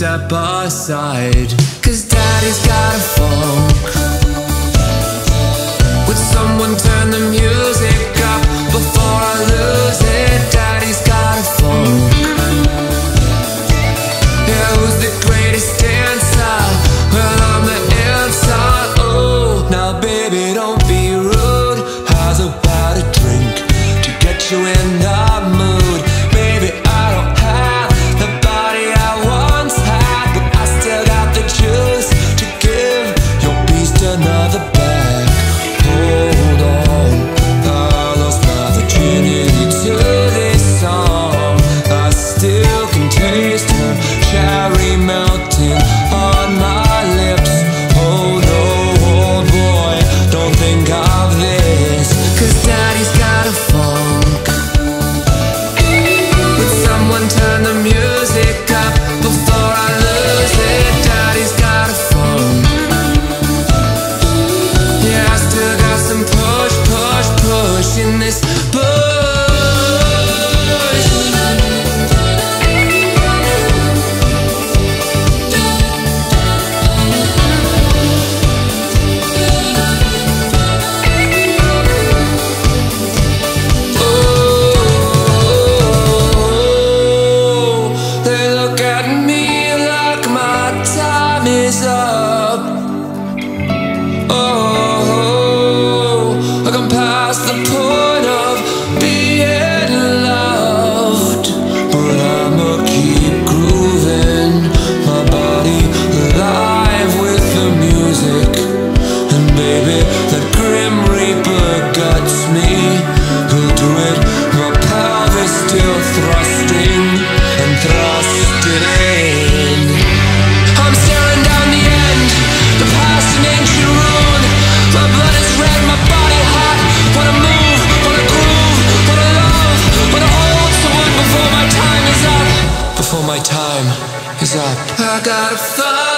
ride. Cause daddy's got a funk. Would someone turn the music up before I lose it? Daddy's got a funk. Yeah, baby, that grim reaper guts me. He'll do it, my pelvis still thrusting and thrusting. I'm staring down the end, the past an ancient. My blood is red, my body hot. Wanna move, wanna groove, wanna love, wanna hold someone before my time is up. Before my time is up. I gotta find.